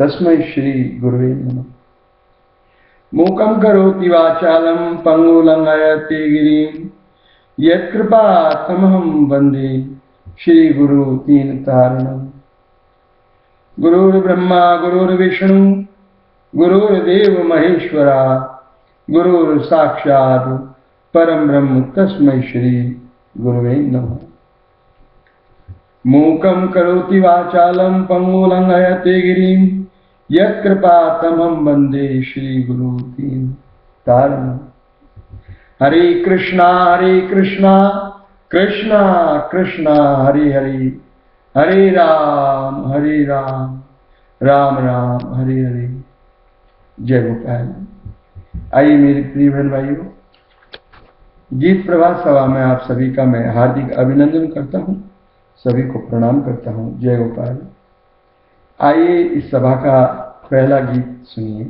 तस्मै श्री गुरुवे नमः। मूकं करोति वाचालं पङ्गुलङ्घयते गिरिं। यत्कृपा तमहं वंदे श्रीगुरु गुरुर्ब्रह्मा, गुरुर्विष्णु, गुरुर्देव महेश्वरा, गुरुर्साक्षात् परम ब्रह्म, तस्मै श्री गुरुवे नमः। मूकं करोति वाचालं पङ्गुलङ्घयते गिरिं श्री गुरु श्रीगुरुतीं तारणम् हरे कृष्णा हरे कृष्णा कृष्णा कृष्णा, हरे हरे। हरे राम हरे राम राम राम, हरे हरे। जय गोपाल। आइए मेरे प्रिय बहन भाइयों गीत प्रभात सभा में आप सभी का मैं हार्दिक अभिनंदन करता हूँ। सभी को प्रणाम करता हूँ। जय गोपाल। आइए इस सभा का पहला गीत सुनिए।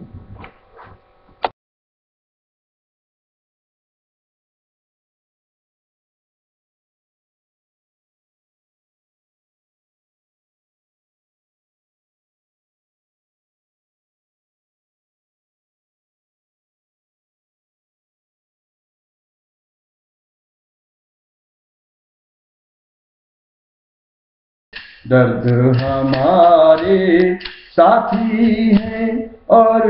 दर्द हमारे साथी हैं और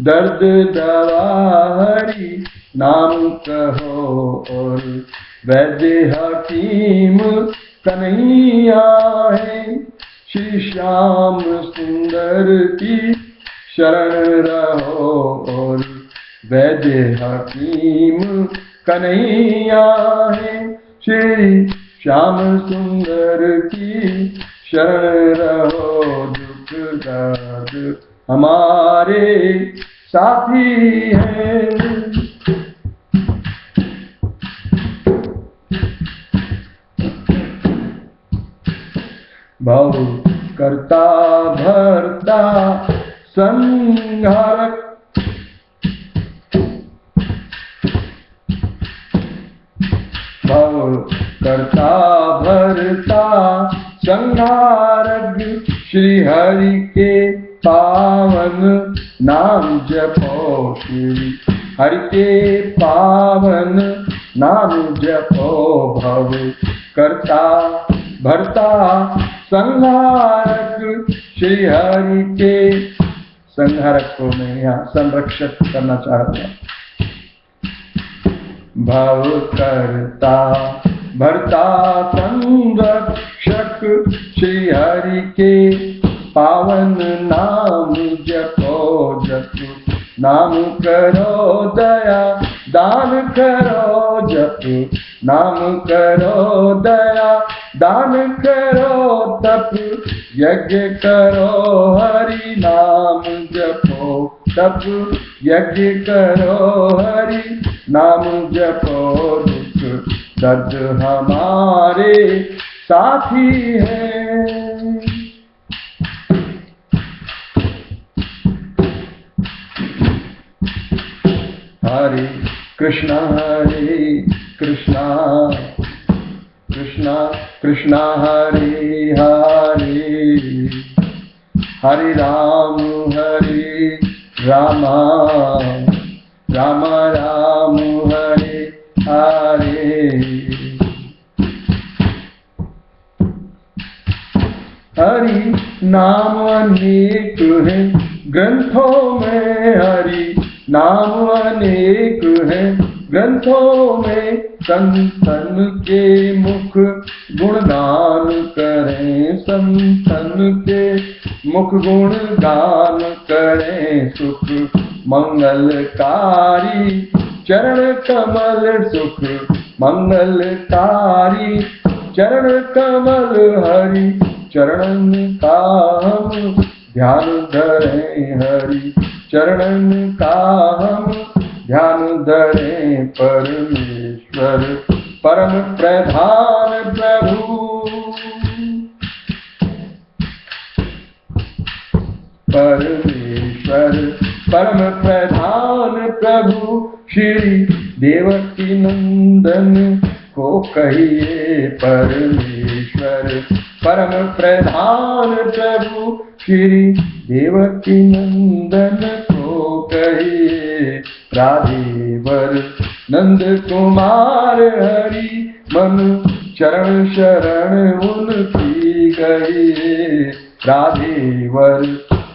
दर्द दवारी नाम कहो और वैद्य हकीम कन्हैया है। श्री श्याम सुंदर की शरण रहो और वैद्य हकीम कन्हैया है। श्री श्याम सुंदर की शरण रहो दुख दर्द। हमारे साथी हैं। भव करता भरता संहारक। भव करता संहारक श्री हरि के पावन नाम जपो श्री हरि के पावन नाम जपो भव। करता, भरता, संहारक श्री हरि के संहारक को मैं यहाँ संरक्षक करना चाहता हूँ। भव करता भरता संरक्षक श्री हरि के पावन नाम जपो, जप। नाम करो दया, दान करो जप। नाम करो दया, दान करो तप। यज्ञ करो हरि नाम जपो, तप। यज्ञ करो हरि नाम जपो दर्द हमारे साथी हैं। हरे कृष्णा हरे कृष्णा कृष्णा कृष्णा, हरे हरे। हरे राम, हरे रामा, राम राम हरे हरि नाम अनेक है। ग्रंथों में हरि नाम अनेक है। ग्रंथों में संतन के मुख गुणगान करें। संतन के मुख गुण गान करें। सुख मंगलकारी चरण कमल, सुख मंगलकारी चरण कमल, हरि चरण का हम ध्यान धरे हरि। चरण का हम ध्यान धरे परमेश्वर। परम प्रधान प्रभु। परमेश्वर, परम प्रधान प्रभु। श्री देवकी नंदन को कहिए परमेश्वर। परम प्रधान प्रभु, श्री देवकी नंदन को कहिए। राधेवर नंद कुमार हरि, मन चरण शरण उनकी गई राधेवर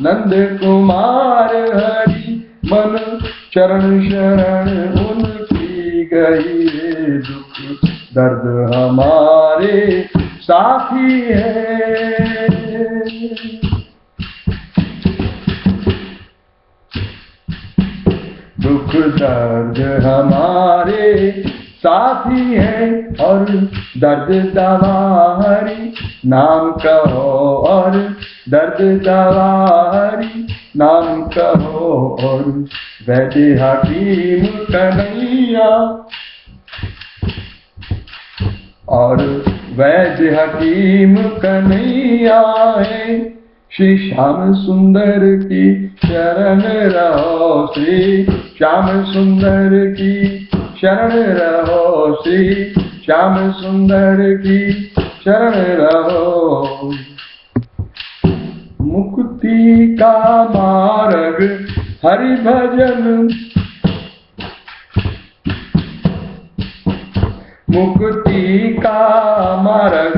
नंद कुमार हरि, मन चरण शरण उनकी गई दर्द हमारे साथी है। दुख दर्द हमारे साथी है और दर्द दवा हरी नाम कहो और दर्द दवा हरी नाम कहो और वैद्य हकीम कन्हैया और वैद्य हकीम कन्हैया श्री श्याम सुंदर की शरण रहो श्री श्याम सुंदर की शरण रहो श्री श्याम सुंदर की शरण रहो मुक्ति का मार्ग हरि भजन मुक्ति का मार्ग,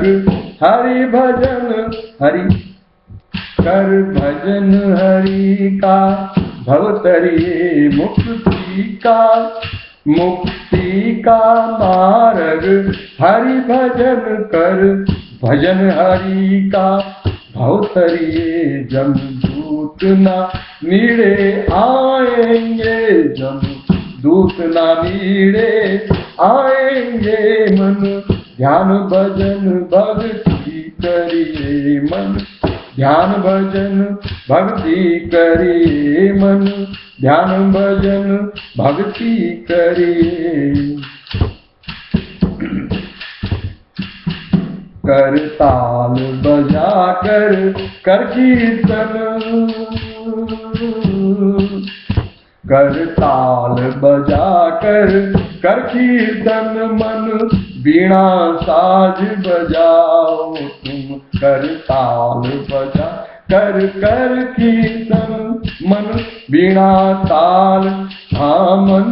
हरि भजन, हरि। कर भजन हरि का भवतरी मुक्ति का। मुक्ति का मार्ग, हरि भजन कर भजन हरि का। भवतरिए जम दूत ना मीड़े आएँगे जम दूत ना मीड़े आएँगे मन, ध्यान भजन भक्ति करिए मन। ध्यान भजन भक्ति करिए मन, ध्यान भजन भक्ति करिए। कर ताल बजा कर कर कीर्तन। कर ताल बजा कर कर कीर्तन मन बीणा साज बजाओ। तुम कर ताल बजा, कर कर कीर्तन मन बीणा ताल हाँ मन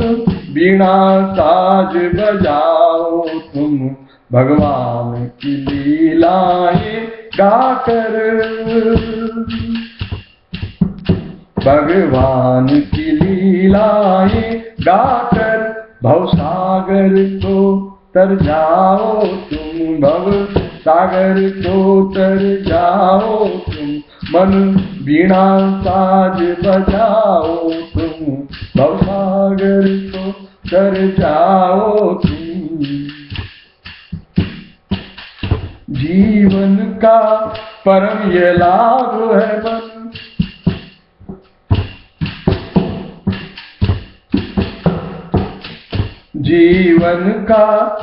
बीणा साज बजाओ। तुम भगवान की लीलाएँ गाकर, भगवान की लीलाएँ गाकर भवसागर को तर जाओ तुम, भव सागर को तर जाओ तुम, मन बीणा साज बजाओ तुम भव सागर को तर जाओ तुम। जीवन का परम ये लाभ है मन जीवन का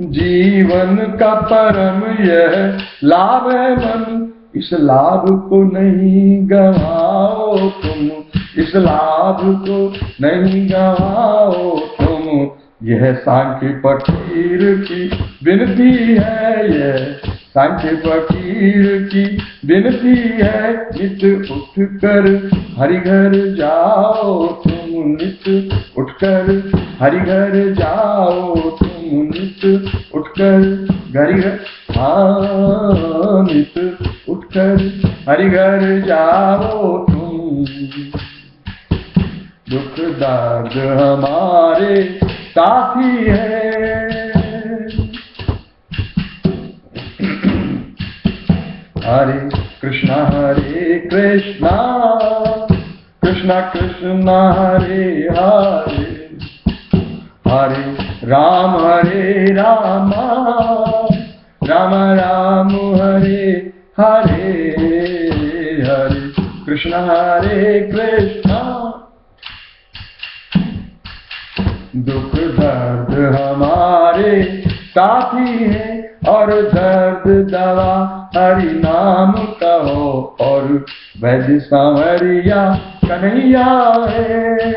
जीवन का परम यह लाभ है मन। इस लाभ को नहीं गवाओ तुम, इस लाभ को नहीं गवाओ तुम। यह सांख्य फकीर की विनती है, यह सांख्य फकीर की विनती है, नित उठ कर हरिघर जाओ तुम, नित उठकर हरिघर जाओ तुम, नित उठकर हरिघर हाँ नित उठकर हरिघर जाओ तुम। दुख दर्द हमारे साथी है। हरे कृष्णा हरे कृष्णा। कृष्णा कृष्णा, हरे हरे। हरे राम हरे राम। राम राम, हरे हरे हरे। कृष्ण, हरे कृष्णा। दुख दर्द हमारे साथी है। और दर्द दवा हरि नाम कहो, और वैद्य सांवरिया कन्हैया है।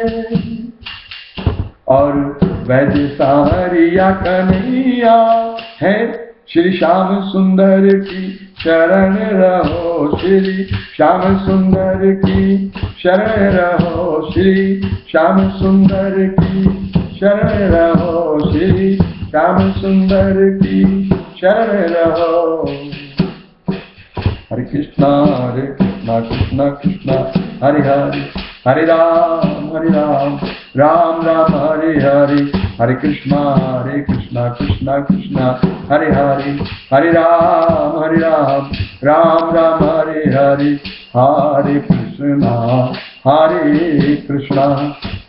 और वैद्य सारिया कन्हैया है। श्री श्याम सुंदर की शरण रहो, श्री श्याम सुंदर की शरण रहो, श्री श्याम सुंदर की शरण रहो, श्री श्याम सुंदर की शरण रहो हरे कृष्णा हरे कृष्णा कृष्णा कृष्णा हरे हरे हरे राम हरे राम राम राम हरे हरे हरे कृष्णा हरे कृष्णा कृष्णा कृष्णा हरे हरे हरे राम हरे राम राम राम हरे हरे हरे कृष्णा हरे कृष्णा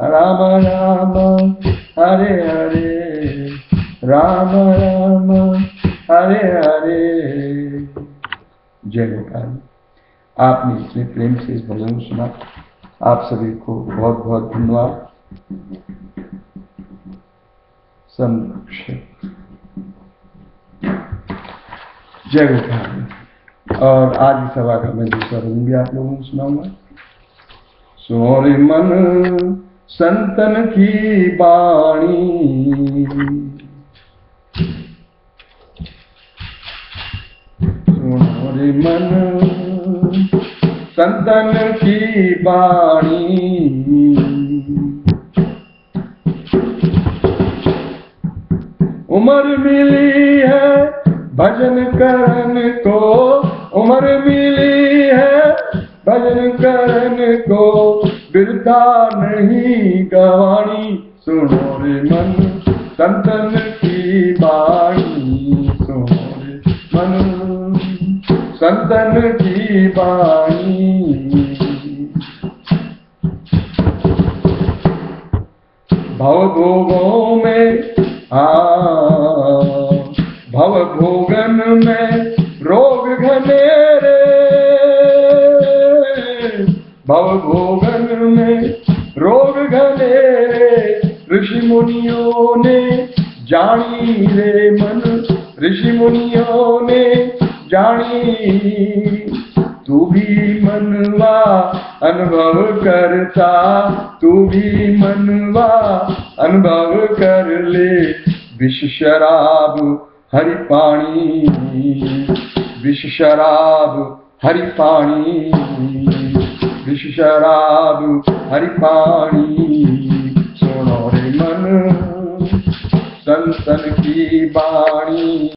राम राम, हरे हरे। राम राम, हरे हरे। जय गोपाल। आपने इतने प्रेम से इस भजन सुना। आप सभी को बहुत बहुत धन्यवाद जय गोपाल। और आज की सभा का मैं दूसरा भजन भी आप लोगों को सुनाऊँगा। सोरे मन संतन की बाणी। सोरे मन, संतन की बाणी। उम्र मिली है भजन करन को, उम्र मिली है भजन करन को। बिरता नहीं, गवाणी सुनो रे मन संतन की बाणी सुनो रे मन। संतन की बाणी। भव भोगों में, आ, भव भोगन में रोग घनेरे। भव भोगन ऋषि मुनियों ने जानी रे मन ऋषि मुनियों ने जानी। तू भी मनवा अनुभव करता, तू भी मनवा अनुभव कर ले। विष शराब, हरि पानी विष शराब, हरि पानी विष शराब, हरि पानी संतन की बाणी।